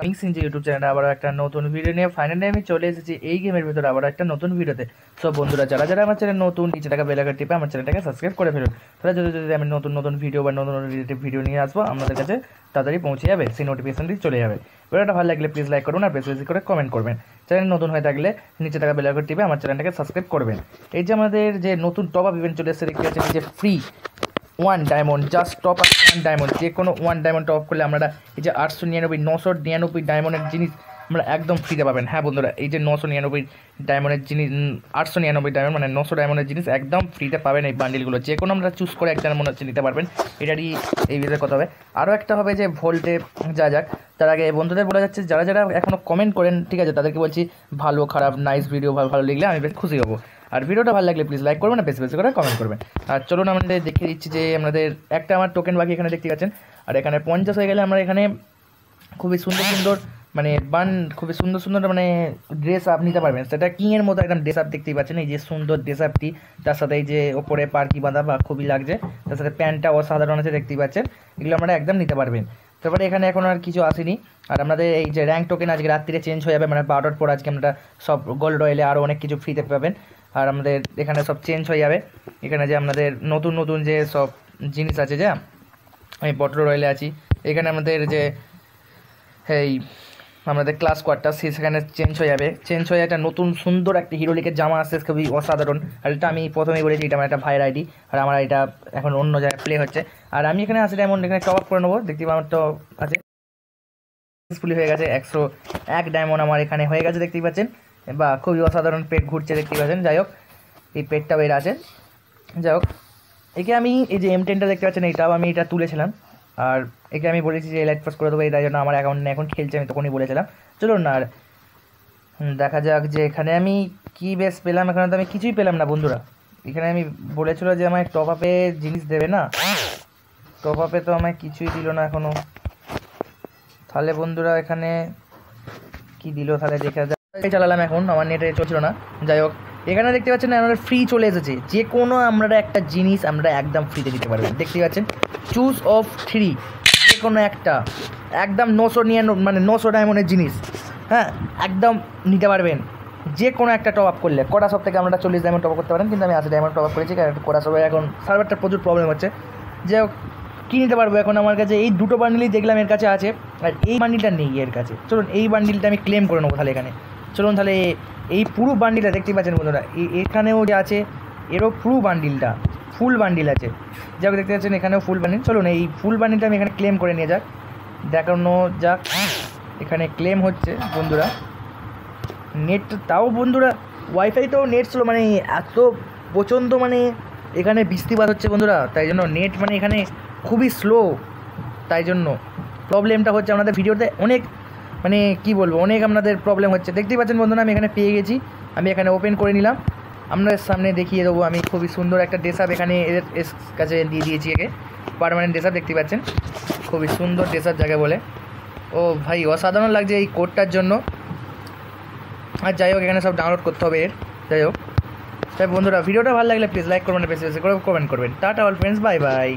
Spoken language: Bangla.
আমি সিনজি ইউটিউব চ্যানেলে আবার একটা নতুন ভিডিও নিয়ে ফাইনালি আমি চলে এসেছি এই গেমের ভিতরে আবার একটা নতুন ভিডিওতে সব বন্ধুরা, যারা যারা আমার চ্যানেল নতুন নিচে টাকা বেলাকার টিপে আমার চ্যানেলটাকে সাবস্ক্রাইব করে ফেলুন। তাহলে যদি যদি আমি নতুন নতুন ভিডিও বা নতুন রিলেটিভ ভিডিও নিয়ে আসব আপনাদের কাছে তাড়াতাড়ি পৌঁছে যাবে, সেই নোটিফিকেশনটি চলে যাবে। ভিডিওটা ভালো লাগলে প্লিজ লাইক করুন আর বেশি বেশি করে কমেন্ট করবেন। চ্যানেল নতুন হয়ে থাকলে নিচে টাকা বেলাকার টিপে আমার চ্যানেলটাকে সাবস্ক্রাইব করবেন। এই যে আমাদের যে নতুন টপ আপ ইভেন্ট চলে এসেছে, দেখতে পাচ্ছেন যে free one diamond just top up one diamond যে কোনো ওয়ান ডায়মন্ড টপ করলে আমরা এই যে আটশো নিরানব্বই, নশো নিরানব্বই ডায়মন্ডের জিনিস আমরা একদম ফ্রিতে পাবেন। হ্যাঁ বন্ধুরা, এই যে নশো নিরানব্বই ডায়মন্ডের জিনিস আটশো নিরানব্বই ডায়মন্ড মানে নশো ডায়মন্ডের জিনিস একদম ফ্রিতে পাবেন এই বান্ডিলগুলো যে কোনো আমরা চুজ করে একটা মনে হচ্ছে নিতে পারবেন। এটারই এই বিষয়ে কথা হবে। আরও একটা হবে যে ভোল্টে যা যাক, তার আগে বন্ধুদের বলা যাচ্ছে, যারা যারা এখনও কমেন্ট করেন, ঠিক আছে, তাদেরকে বলছি ভালো, খারাপ নাইস ভিডিও ভালো ভালো লিখলে আমি বেশ খুশি হব। আর ভিডিওটা ভালো লাগলে প্লিজ লাইক করবেন বেশি বেশি করে কমেন্ট করবেন। আর চলুন আমাদের দেখিয়ে দিচ্ছি যে আমাদের একটা আমার টোকেন বাকি এখানে দেখতে পাচ্ছেন। আর এখানে পঞ্চাশ হয়ে গেলে আমরা এখানে খুবই সুন্দর সুন্দর মানে বান খুবই সুন্দর সুন্দর মানে ড্রেস আপ নিতে পারবেন। সেটা কিংয়ের মতো একদম ড্রেস আপ দেখতেই পাচ্ছেন। এই যে সুন্দর ড্রেস আপটি তার সাথে এই যে ওপরে পার্কি বাঁধা বা খুবই লাগছে, তার সাথে প্যান্টটা অসাধারণ আছে দেখতেই পাচ্ছেন। এগুলো আমরা একদম নিতে পারবেন। তারপরে এখানে এখন আর কিছু আসেনি। আর আমাদের এই যে র্যাঙ্ক টোকেন আজকে রাত্রিরে চেঞ্জ হয়ে যাবে মানে বারোটার পর আজকে আমরা সব গোল্ড রয়েলে আরও অনেক কিছু ফ্রিতে পাবেন। আর আমাদের এখানে সব চেঞ্জ হয়ে যাবে। এখানে যে আমাদের নতুন নতুন যে সব জিনিস আছে, যে? আমি বটল রয়েলে আছি। এখানে আমাদের যে, এই, আমাদের ক্লাস কোয়ারটা সেখানে চেঞ্জ হয়ে যাবে। চেঞ্জ হয়ে একটা নতুন, সুন্দর একটা হিরোলিকের জামা আসছে, খুবই অসাধারণ। আর এটা আমি প্রথমেই বলেছি, এটা আমার একটা ভাইয়ের আইডি আর আমার এটা এখন অন্য জায়গায় প্লে হচ্ছে। আর আমি এখানে আসলে এমন এখানে টপ আপ করে নেব, দেখতে আমার তো আছে। সাকসেসফুলি হয়ে গেছে, একশো এক ডায়মন্ড আমার এখানে হয়ে গেছে, দেখতেই পাচ্ছেন। বা খুবই অসাধারণ পেট ঘুরছে দেখতে পাচ্ছেন। যাই হোক, এই পেটটা বের আছে। যাই হোক, একে আমি এই যে এম টেনটা দেখতে পাচ্ছেন এইটাও আমি এটা তুলেছিলাম। আর একে আমি বলেছি যে লাইট পাস করে দেবো তাই জন্য আমার অ্যাকাউন্ট এখন খেলছে, আমি তখনই বলেছিলাম। চলুন না আর দেখা যাক যে এখানে আমি কি বেশ পেলাম, এখানে তো আমি কিছুই পেলাম না বন্ধুরা। এখানে আমি বলেছিল যে আমায় টপ আপে জিনিস দেবে না। টপ আপে তো আমায় কিছুই দিল না এখনও তাহলে বন্ধুরা এখানে কি দিল? তাহলে দেখে যাক চালালাম এখন, আমার নেটে চলছিল না। যাই হোক, এখানে দেখতে পাচ্ছেন আমাদের ফ্রি চলে এসেছে। যে কোনো আমরা একটা জিনিস আমরা একদম ফ্রিতে দিতে পারবেন দেখতে পাচ্ছেন চুজ অফ থ্রি যে কোনো একটা। একদম নশো নিয়ে মানে নশো ডায়মন্ডের জিনিস। হ্যাঁ একদম নিতে পারবেন। যে কোনো একটা টপ আপ করলে। কটা সব থেকে আমরা চল্লিশ ডায়মন্ড টপ করতে পারেন, কিন্তু আমি আশি ডায়মন্ড টপ আপ করেছি, কারণ কটা সবাই এখন সার্ভারটার প্রচুর প্রবলেম হচ্ছে। যে কী নিতে পারব এখন আমার কাছে? এই দুটো বান্ডিলই দেখলাম এর কাছে আছে, আর এই বান্ডিলটা নেই এর কাছে। চলুন, এই বান্ডিলটা আমি ক্লেম করে নেব তাহলে এখানে। চলুন তাহলে এই পুরো বান্ডিলটা দেখতেই পাচ্ছেন বন্ধুরা। এখানেও যে আছে, এরও পুরো বান্ডিলটা ফুল বান্ডিল আছে। যাক দেখতে পাচ্ছেন এখানেও ফুল বান্ডিল চলুন, এই ফুল বান্ডিলটা আমি এখানে ক্লেম করে নিয়ে যাক। দেখানো যাক। এখানে ক্লেম হচ্ছে, বন্ধুরা। নেট তাও বন্ধুরা ওয়াইফাই তো নেট ছিল মানে এত প্রচণ্ড মানে এখানে বৃষ্টিপাত হচ্ছে বন্ধুরা। তাই জন্য নেট মানে এখানে খুবই স্লো তাই জন্য প্রবলেমটা হচ্ছে আমাদের ভিডিওতে অনেক মানে কি বলব, অনেক আপনাদের প্রবলেম হচ্ছে। দেখতেই পাচ্ছেন বন্ধুরা, আমি এখানে পেয়ে গেছি। আমি এখানে ওপেন করে নিলাম। আপনাদের সামনে দেখিয়ে দেবো, আমি খুবই সুন্দর একটা ড্রেস আপ এখানে এদের কাছে দিয়ে দিয়েছি একে। পারমানেন্ট ড্রেস আপ দেখতে পাচ্ছেন। খুবই সুন্দর ড্রেস আপ জায়গা বলে। ও ভাই, অসাধারণ লাগছে এই কোডটার জন্য। আর যাই হোক, এখানে সব ডাউনলোড করতে হবে এর। যাই হোক। তাই বন্ধুরা, ভিডিওটা ভালো লাগলে প্লিজ লাইক করবেন, বেশি বেশি করে কমেন্ট করবেন। Tata all friends bye bye